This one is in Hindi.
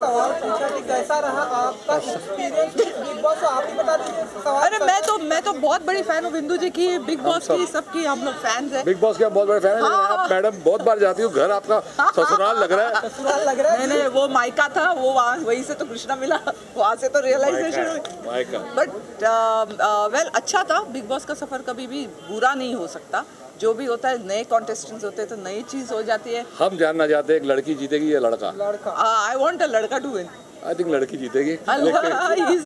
老王，你家的。कैसा रहा आपका? एक्सपीरियंस बिग बॉस आप ही बता दीजिए अरे मैं तो मैं तो बहुत बड़ी फ़ैन हूँ बिंदु जी की बिग बॉस की सबकी हम लोग फैंस हैं। बिग बॉस के हम बहुत बड़े फ़ैन हैं हाँ। आप मैडम बहुत बार जाती हो घर आपका ससुराल लग रहा है। ससुराल लग रहा है? नहीं नहीं वो माइका था वो वहाँ वहीं से तो कृष्णा मिला वहाँ से तो रियलाइजेशन हुई। बट वेल अच्छा था बिग बॉस का सफ़र कभी भी बुरा नहीं हो सकता। जो भी होता है नए कॉन्टेस्टेंट्स होते हैं तो नई चीज़ हो जाती है। हम जानना चाहते हैं एक लड़की जीतेगी या लड़का। लड़का। आई वांट अ लड़का टू विन आई थिंक लड़की जीतेगी।